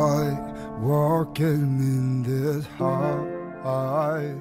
light walking in this high.